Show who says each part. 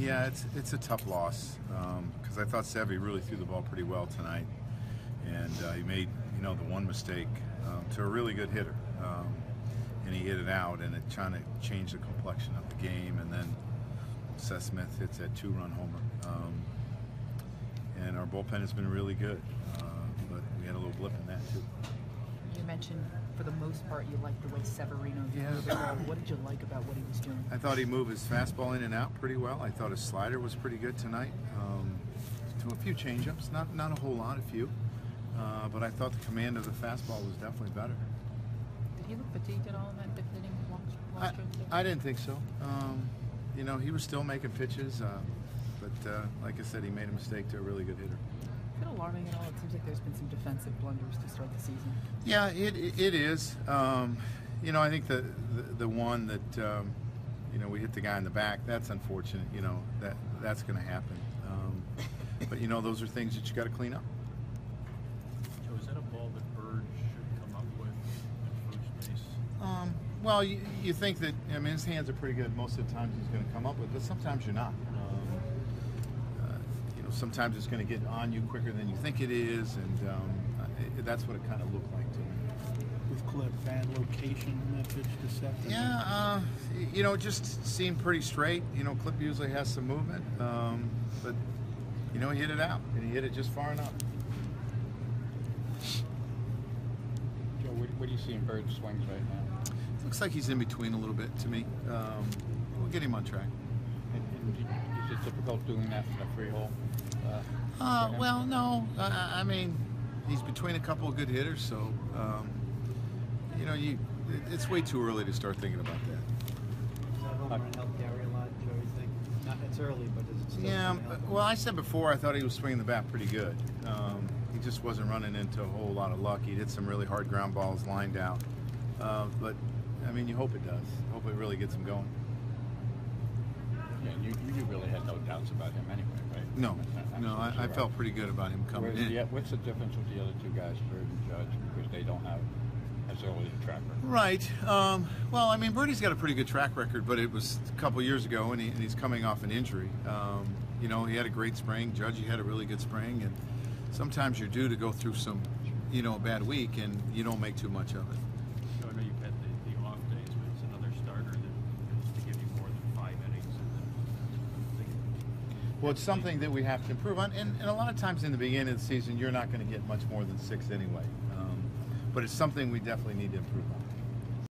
Speaker 1: Yeah, it's it's a tough loss because I thought Sevy really threw the ball pretty well tonight, and uh, he made you know the one mistake um, to a really good hitter, um, and he hit it out, and it trying to change the complexion of the game, and then Seth Smith hits that two-run homer, um, and our bullpen has been really good, uh, but we had a little blip in that too.
Speaker 2: Mentioned for the most part you liked the way Severino threw
Speaker 1: Yeah.
Speaker 2: the ball. What did you like about what he was doing?
Speaker 1: I thought he moved his fastball in and out pretty well. I thought his slider was pretty good tonight. Um, to a few changeups, not not a whole lot, a few. Uh, but I thought the command of the fastball was definitely better.
Speaker 2: Did he look fatigued at all in that inning? Watch,
Speaker 1: I, I didn't think so. Um, you know, he was still making pitches, uh, but uh, like I said, he made a mistake to a really good hitter.
Speaker 2: Is it alarming at all? It seems like there's been some defensive blunders to start the season.
Speaker 1: Yeah, it, it it is. Um, you know, I think the the, the one that um, you know we hit the guy in the back. That's unfortunate. You know that that's going to happen. Um, but you know, those are things that you got to clean up.
Speaker 3: Joe, is that a ball that Bird should come up with at first base?
Speaker 1: Um, well, you, you think that I mean his hands are pretty good most of the times he's going to come up with, but sometimes you're not. Um, uh, you know, sometimes it's going to get on you quicker than you think it is, and um, uh, it, that's what it kind of looked like to me.
Speaker 4: with Clip, bad location in that pitch to Seth.
Speaker 1: Yeah, uh, you know, it just seemed pretty straight. You know, Clip usually has some movement, um, but you know, he hit it out, and he hit it just far enough.
Speaker 5: Joe, what, what do you see in Bird's swings right now?
Speaker 1: Looks like he's in between a little bit to me. Um, we'll get him on track.
Speaker 5: And, and is it difficult doing that in a three hole? Uh,
Speaker 1: Uh, well, no. I, I mean, he's between a couple of good hitters, so um, you know, you it, it's way too early to start thinking about that.
Speaker 6: Does that home run help Gary a lot, Joe, you think? Not, it's early, but is it still
Speaker 1: Yeah.
Speaker 6: gonna help him?
Speaker 1: Well, I said before I thought he was swinging the bat pretty good. Um, he just wasn't running into a whole lot of luck. He hit some really hard ground balls lined out, uh, but I mean, you hope it does. Hope it really gets him going.
Speaker 5: Yeah, you, you really had no doubts about him anyway, right?
Speaker 1: No, no, I, I felt pretty good about him coming
Speaker 5: Whereas
Speaker 1: in.
Speaker 5: the- what's the difference with the other two guys, Bird and Judge, because they don't have as early a track record?
Speaker 1: Right. Um, well, I mean, Birdie's got a pretty good track record, but it was a couple years ago, and, he, and he's coming off an injury. Um, you know, he had a great spring. Judge, he had a really good spring, and sometimes you're due to go through some, you know, a bad week, and you don't make too much of it.
Speaker 3: Joe, I know you've had the, the off days, but it's another starter that is to give you more than five innings. And then, I'm thinking,
Speaker 1: Well, it's something that we have to improve on, and, and a lot of times in the beginning of the season, you're not going to get much more than six anyway. Um, but it's something we definitely need to improve on.